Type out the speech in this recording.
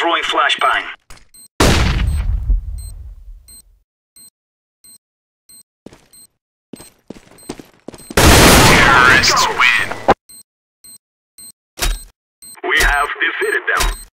Throwing flashbang. Terrorists win. We have defeated them.